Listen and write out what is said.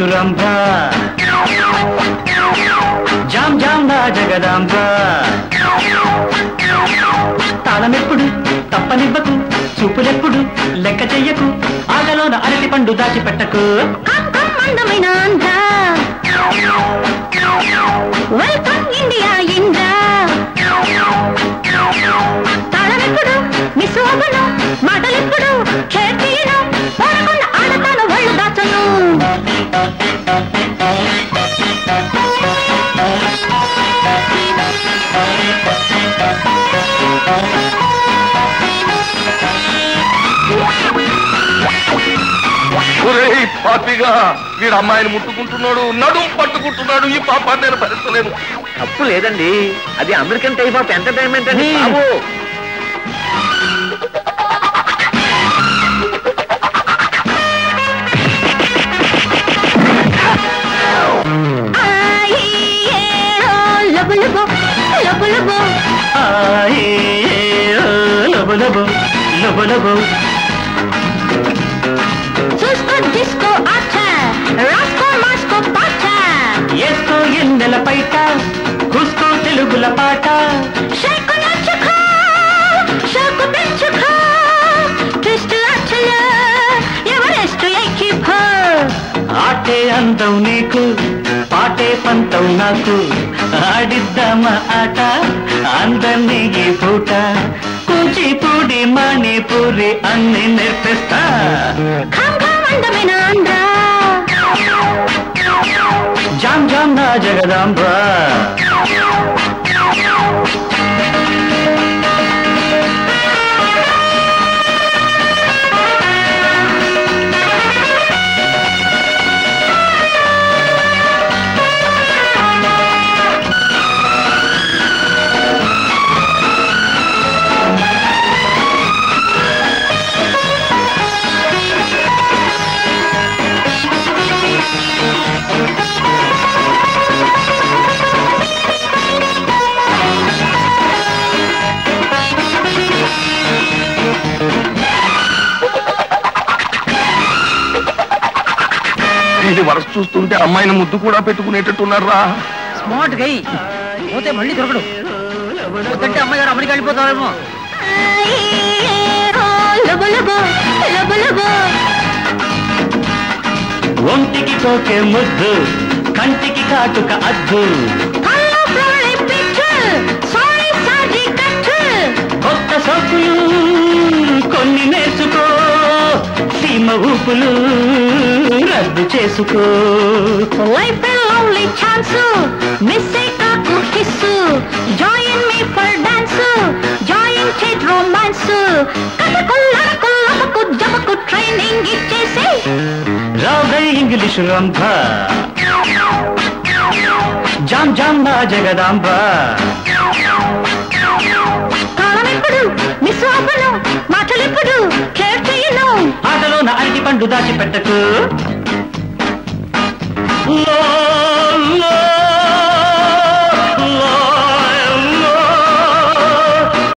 English Rambha jam jam Jagadamba. తాళమెప్పుడు తప్పనివ్వకు చూపులెప్పుడు లెక్క చెయ్యకు ఆగలోన అరటి పండు దాచిపెట్టకు. అందమైన ఆంధ్ర. వెల్కమ్ ఇండియా పాపిగా వీడు అమ్మాయిని ముట్టుకుంటున్నాడు నడుం పట్టుకుంటున్నాడు ఈ పాపాన్ని నేను భరించలేను. తప్పు లేదండి. అది అమెరికన్ టైప్ ఆఫ్ ఎంటర్టైన్మెంట్ అండి బాబు. లబు లబు లబు. డిస్కో ఆట రాస్కో మాస్కో పాట ఏస్కో ఎన్నెల పైట కుస్కో తెలుగుల పాట. షేకు నచ్చుకో షోకు పెంచుకో ట్విస్ట్ అచ్చలు ఎవరెస్ట్ ఎక్కిపో ఆటే అందం నీకు పాటే పంతం నాకు. ఆడిద్దామా ఆట అందరినీ ఈ పూట. కూచిపూడి మణిపూరి అన్ని నేర్పిస్తా. అందమైన ఆంధ్ర జామ్ జామ్ నా జగదాంబ. వీడి వరస చూస్తుంటే అమ్మాయిని ముద్దు కూడా పెట్టుకునేటట్టున్నారా స్మార్ట్ గై. పోతే మళ్ళీ దొరకడు. వద్దంటే అమ్మాయి గారు అమెరికా వెళ్ళిపోతారేమో. ఒంటికి కోకే ముద్దు కంటికి కాటుక అద్దు. కొత్త సోకులు కొన్ని నేర్చుకో సీమ ఊపులు. రద్దు చేసుకో. లైఫ్ ఓన్లీ ఛాన్స్ మిస్ కాకు kiss join me for dance join చేట్ రొమాన్స్ కథకు లడకు లమకు జమకు ట్రైనింగ్ ఇచ్చేసి రావే ఇంగ్లీషు రంభ జామ్ జామ్ నా జగదాంబ కాలమెప్పుడు మిస్ అవ్వను మాటలెప్పుడు కేర్ చేయను ఆటలోన అరటి పండు దాచిపెట్టకు No!